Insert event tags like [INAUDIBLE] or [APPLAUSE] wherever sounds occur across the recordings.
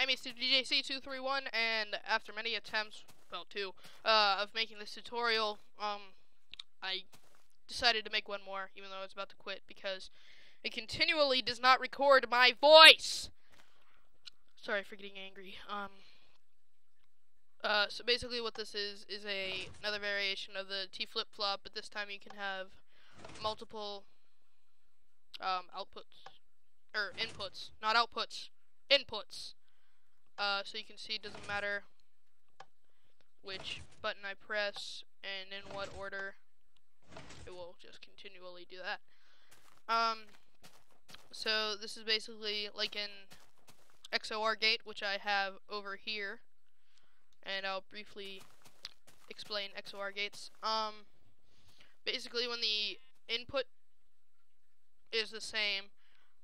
I'm Mr. DJC231, and after many attempts, well, two, uh, of making this tutorial, um, I decided to make one more, even though I was about to quit, because it continually does not record my voice! Sorry for getting angry. Um, uh, so basically what this is, is a another variation of the T flip-flop, but this time you can have multiple, um, outputs, or inputs, not outputs, inputs. Uh, so you can see it doesn't matter which button I press and in what order, it will just continually do that. Um, so this is basically like an XOR gate, which I have over here, and I'll briefly explain XOR gates. Um, basically when the input is the same,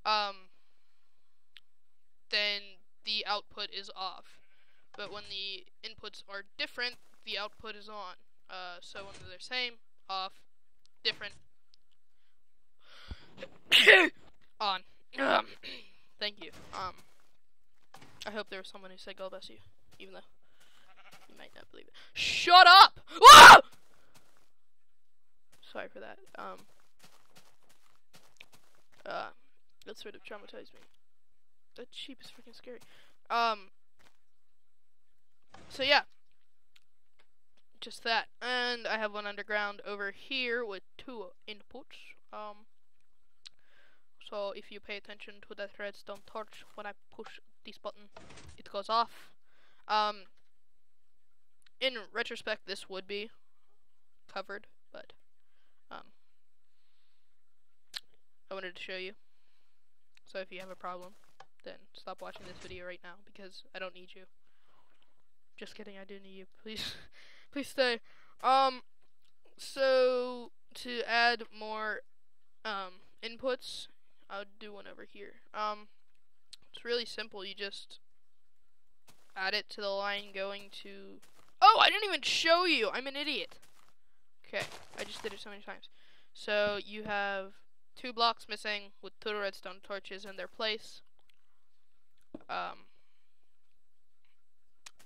um, then the output is off. But when the inputs are different, the output is on. Uh, so when they're the same, off, different, [COUGHS] on. Um, [COUGHS] thank you. Um, I hope there was someone who said God bless you, even though you might not believe it. Shut up! [LAUGHS] Ah! Sorry for that. Um, uh, that sort of traumatized me. That sheep is freaking scary. Um, so yeah. Just that. And I have one underground over here with two inputs. Um, so if you pay attention to that redstone torch, when I push this button, it goes off. Um, in retrospect, this would be covered, but, um, I wanted to show you. So if you have a problem, then stop watching this video right now, because I don't need you. Just kidding, I do need you. [LAUGHS] Please, please stay. Um, so to add more um inputs, I'll do one over here. Um, it's really simple. You just add it to the line going to. Oh, I didn't even show you. I'm an idiot. Okay, I just did it so many times. So you have two blocks missing with two redstone torches in their place. Um,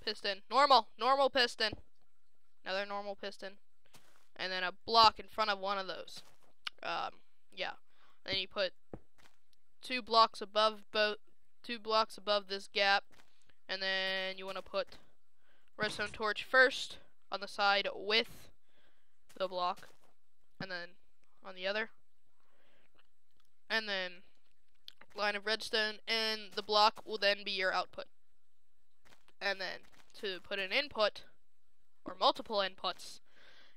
piston. Normal. Normal piston. Another normal piston. And then a block in front of one of those. Um, yeah. Then you put two blocks above both two blocks above this gap and then you want to put redstone torch first on the side with the block and then on the other and then line of redstone and the block will then be your output and then to put an input, or multiple inputs,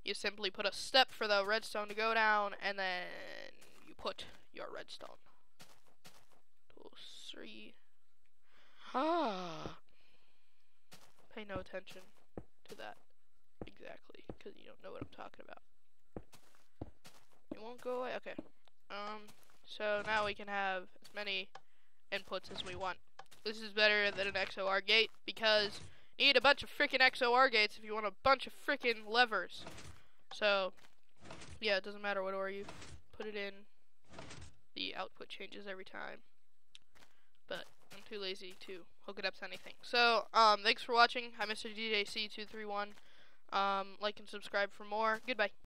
you simply put a step for the redstone to go down, and then you put your redstone. Two, three. Ah. Pay no attention to that exactly, because you don't know what I'm talking about. It won't go away? Okay. Um, so now we can have many inputs as we want. This is better than an XOR gate, because you need a bunch of freaking XOR gates if you want a bunch of freaking levers. So, yeah, it doesn't matter what order you put it in. The output changes every time. But I'm too lazy to hook it up to anything. So, um, thanks for watching. I'm Mr. DJC231. Um, like and subscribe for more. Goodbye.